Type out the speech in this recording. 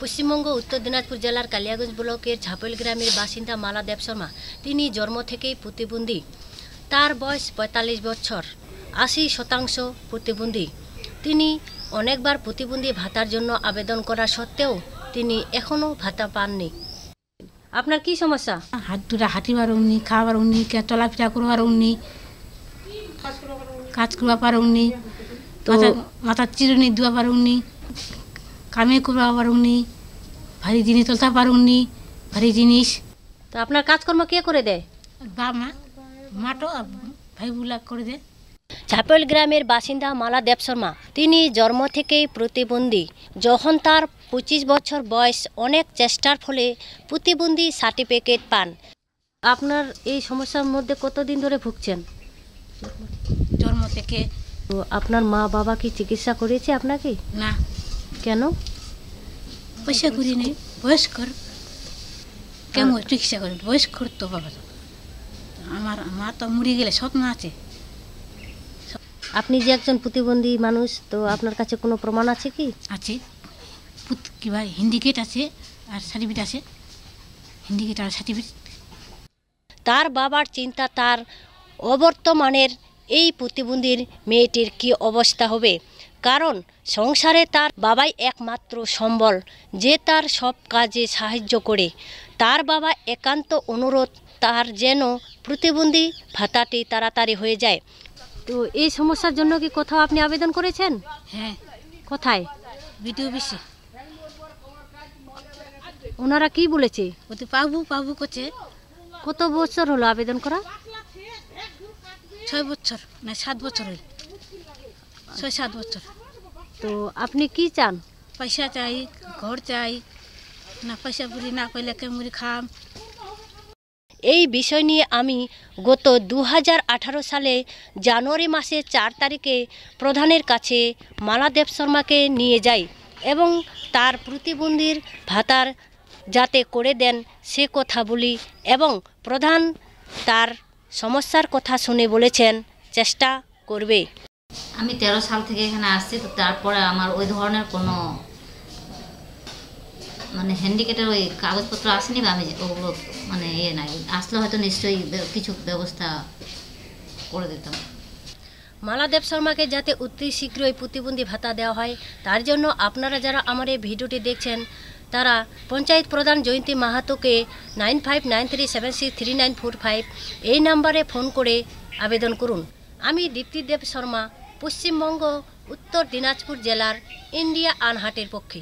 পশ্চিমবঙ্গ উত্তর দিনাজপুর জেলার কালিয়াগঞ্জ ব্লকের ঝাপল গ্রামের বাসিন্দা মালা দেব শর্মা। তিনি জন্ম থেকেই প্রতিবন্ধী। তার বয়স পঁয়তাল্লিশ বছর। আশি শতাংশ প্রতিবন্ধী। তিনি অনেকবার প্রতিবন্ধী ভাতার জন্য আবেদন করা সত্ত্বেও তিনি এখনও ভাতা পাননি। আপনার কি সমস্যা? হাত দুটা হাঁটিবার উনি খাবার উনি চলাফেরা করবার উনি কাজ করবা পার উনি তো মাথার চিরুনি দেওয়া পার উনি কামে করবা পার উনি ভারী জিনিস তুলতে পার উনি ভারী জিনিস। তো আপনার কাজকর্ম কে করে দেয়? বা মা মাটো ভাই বুলা করে দে ঝাপল গ্রামের বাসিন্দা মালা দেব শর্মা তিনি জন্ম থেকেই প্রতিবন্ধী। যখন তার পঁচিশ বছর বয়স অনেক চেষ্টার ফলে প্রতিবন্ধী সার্টিফিকেট পান। আপনার এই সমস্যার মধ্যে কতদিন ধরে ভুগছেন? জন্ম থেকে। তো আপনার মা বাবা কি চিকিৎসা করেছে আপনাকে? না। কেন? পয়সা করি নেই বয়স্কর কেমন চিকিৎসা করে বয়স্কর তো বাবা। আমার মা তো মরে গেলে স্বপ্ন আছে। আপনি যে একজন প্রতিবন্ধী মানুষ তো আপনার কাছে কোনো প্রমাণ আছে কি? আছে। কিবা হিন্ডিকেট আছে আর সার্টিফিকেট আছে। হিন্ডিকেট আর সার্টিফিকেট তার বাবার চিন্তা তার অবর্তমানের এই প্রতিবন্ধীর মেয়েটির কি অবস্থা হবে? কারণ সংসারে তার বাবাই একমাত্র সম্বল যে তার সব কাজে সাহায্য করে। তার বাবা একান্ত অনুরোধ তার যেন প্রতিবন্ধী ভাতাটি তাড়াতাড়ি হয়ে যায়। তো এই সমস্যার জন্য কি কোথাও আপনি আবেদন করেছেন? হ্যাঁ। কোথায়? বিডিও বেশি ওনারা কি বলেছে? ওতে পাবু পাবু করছে। কত বছর হলো আবেদন করা? ছয় বছর না সাত বছর হইল ছয় সাত বছর। তো আপনি কি চান? পয়সা চাই ঘর চাই না পয়সা পুরি না পাইলে কেমনি খাম। এই বিষয় নিয়ে আমি গত দু হাজার আঠারো সালে জানুয়ারি মাসের চার তারিখে প্রধানের কাছে মালাদেব শর্মাকে নিয়ে যাই এবং তার প্রতিবন্ধীর ভাতার যাতে করে দেন সে কথা বলি এবং প্রধান তার সমস্যার কথা শুনে বলেছেন চেষ্টা করবে। আমি তেরো সাল থেকে এখানে আসছি, তো তারপরে আমার ওই ধরনের কোনো মানে হ্যান্ডিকেটের ওই কাগজপত্র আসেনি বা আমি ওগুলো মানে ইয়ে নাই। আসলে হয়তো নিশ্চয়ই কিছু ব্যবস্থা করে দিতাম। মালাদেব শর্মাকে যাতে অতি শীঘ্রই প্রতিবন্ধী ভাতা দেওয়া হয়, তার জন্য আপনারা যারা আমার এই ভিডিওটি দেখছেন, তারা পঞ্চায়েত প্রধান Jayanti মাহাতোকে nine five nine three seven six three nine four five এই নাম্বারে ফোন করে আবেদন করুন। আমি দীপ্তি দেব শর্মা পশ্চিমবঙ্গ উত্তর দিনাজপুর জেলার ইন্ডিয়া আনহাটের পক্ষে।